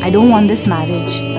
I don't want this marriage.